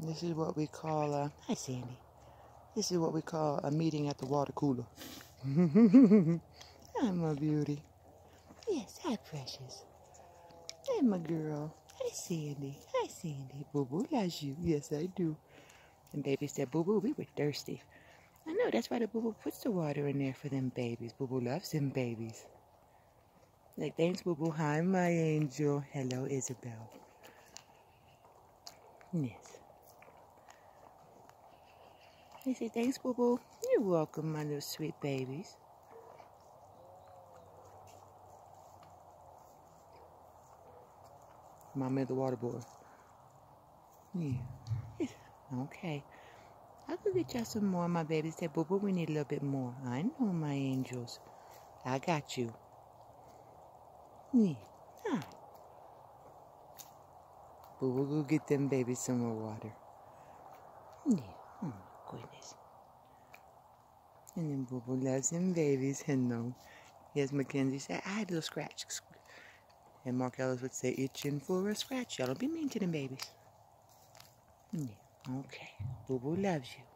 This is what we call a. Hi, Sandy. This is what we call a meeting at the water cooler. I'm a beauty. Yes, hi, precious. Hi, a girl. Hi, Sandy. Hi, Sandy. Boo Boo loves you. Yes, I do. And baby said, Boo Boo, we were thirsty. I know, that's why the Boo Boo puts the water in there for them babies. Boo Boo loves them babies. Like, thanks, Boo Boo. Hi, my angel. Hello, Isabel. Yes. They say, thanks, Boo Boo. You're welcome, my little sweet babies. Mama the water boy. Yeah. Okay. I'll go get y'all some more. My baby said, Boo Boo, we need a little bit more. I know, my angels. I got you. Yeah. Huh. Boo Boo, go get them babies some more water. Yeah. Oh, my goodness. And then Boo Boo loves them babies. And no. Yes, Mackenzie said, I had a little scratch. And Mark Ellis would say, itching for a scratch. Y'all don't be mean to them babies. Yeah, okay. Boo Boo loves you.